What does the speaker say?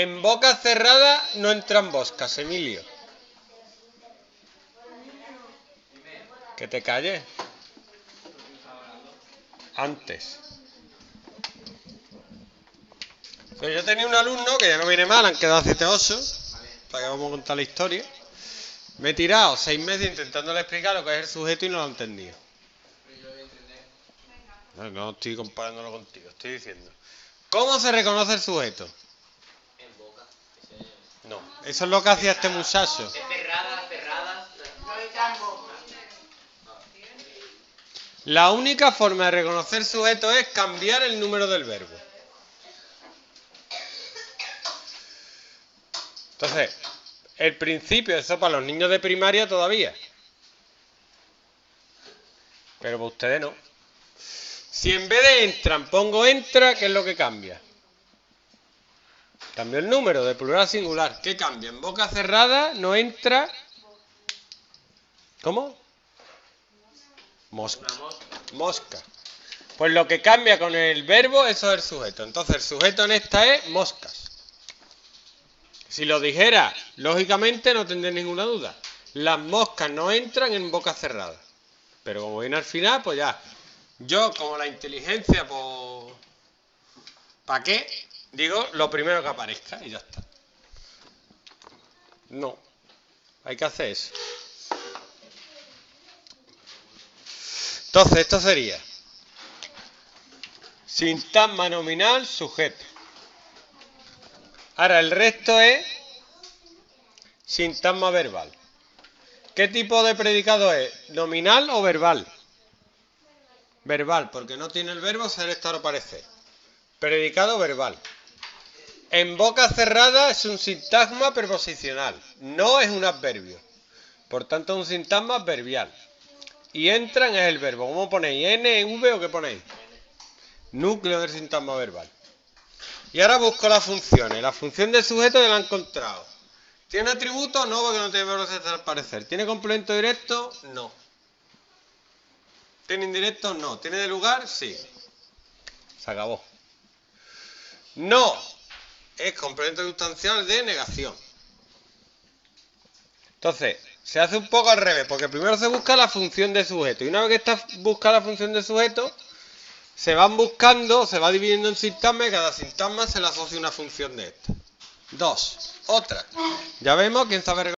En boca cerrada no entran boscas, Emilio. Que te calles. Antes. Pues yo tenía un alumno que ya no viene mal, han quedado 7 8 para que vamos a contar la historia. Me he tirado seis meses intentándole explicar lo que es el sujeto y no lo ha entendido. No, no estoy comparándolo contigo, estoy diciendo. ¿Cómo se reconoce el sujeto? No, eso es lo que hacía este muchacho. La única forma de reconocer sujeto es cambiar el número del verbo. Entonces, el principio, eso para los niños de primaria todavía. Pero para ustedes no. Si en vez de entran pongo entra, ¿qué es lo que cambia? Cambio el número de plural a singular. ¿Qué cambia? En boca cerrada no entra. ¿Cómo? Mosca. Mosca. Mosca. Pues lo que cambia con el verbo, eso es el sujeto. Entonces el sujeto en esta es moscas. Si lo dijera, lógicamente no tendré ninguna duda. Las moscas no entran en boca cerrada. Pero como viene al final, pues ya. Yo, como la inteligencia, pues. ¿Para qué? Digo lo primero que aparezca y ya está. No. Hay que hacer eso. Entonces, esto sería sintagma nominal sujeto. Ahora, el resto es sintagma verbal. ¿Qué tipo de predicado es? ¿Nominal o verbal? Verbal, porque no tiene el verbo ser, estar o parecer. Predicado verbal. En boca cerrada es un sintagma preposicional, no es un adverbio. Por tanto, es un sintagma adverbial. Y entran es el verbo. ¿Cómo ponéis? ¿N, V o qué ponéis? Núcleo del sintagma verbal. Y ahora busco las funciones. La función del sujeto ya la he encontrado. ¿Tiene atributo? No, porque no tiene verbo ser al parecer. ¿Tiene complemento directo? No. ¿Tiene indirecto? No. ¿Tiene de lugar? Sí. Se acabó. No. Es complemento sustancial de negación. Entonces, se hace un poco al revés, porque primero se busca la función de sujeto. Y una vez que está buscada la función de sujeto, se van buscando, se va dividiendo en sintagmas y cada sintagma se le asocia una función de esta. Dos. Otra. Ya vemos quién sabe